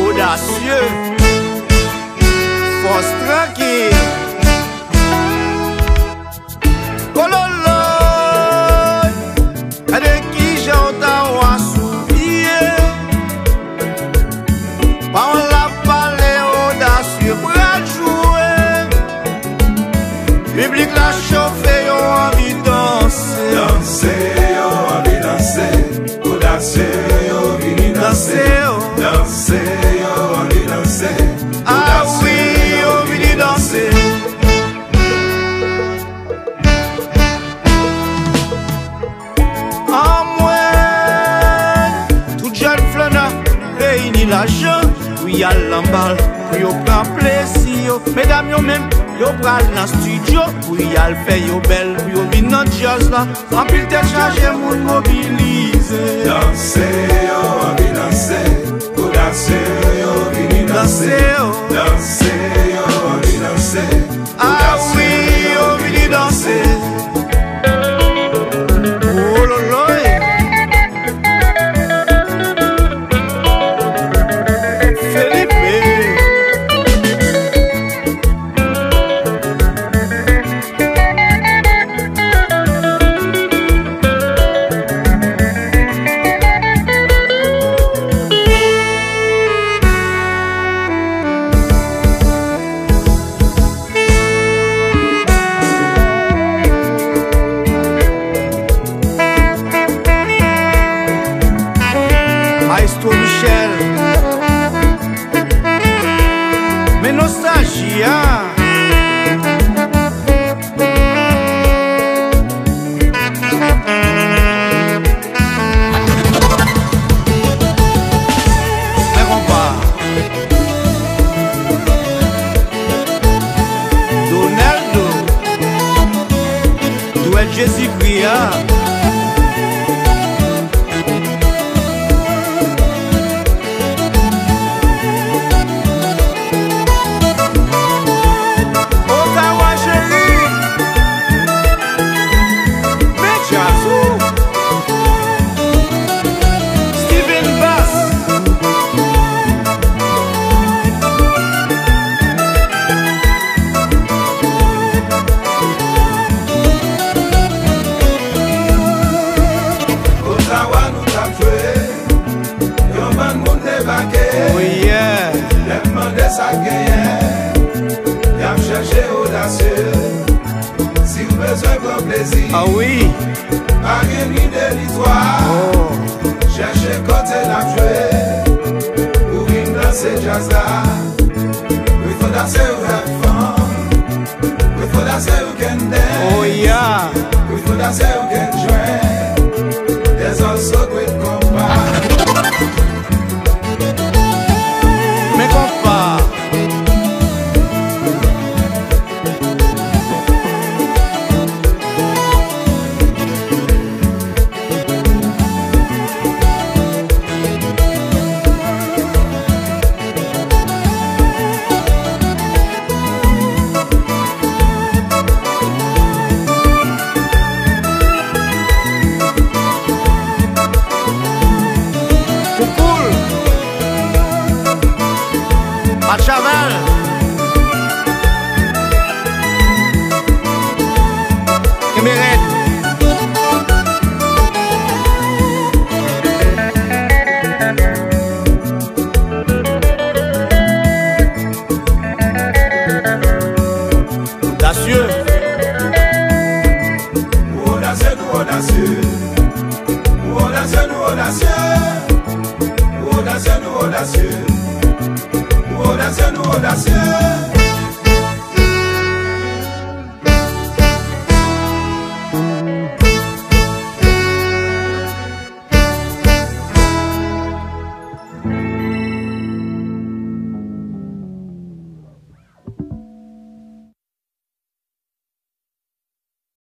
Audacieux. Force tranquille. Kololo. Ade ki janta wa souviye. Pa on la pale audacieux pral jouer. Public la chauffe yo envie danser. Danser, yo, envie danser. Audacieux. Danser, oh. Danser, yo, envie danser. Ah Audacieux, oui, yo vini danser. En moins, tout jeune flâneur réunit l'argent, puis y'a l'embal, puis yo prend plaisir. Mesdames, yo même, yo pral dans studio, puis y'a le fait yo belle, puis yo vin dans jazz là. En pile tête chargé, moun mobilisé. Danser, Michel. Mais nostalgia Mais compas Donaldo Duel Jésus Cria sa genyen Yam chache odasye Si ou bezwen kon plezi ah, oui. Pa gen ni delitwa oh. Chache kote la jwe Ou vin danse jazda Ou yon danse ou Machavel Kémérette Audacieux audacieux, audacieux? Audacieux? oração, oração.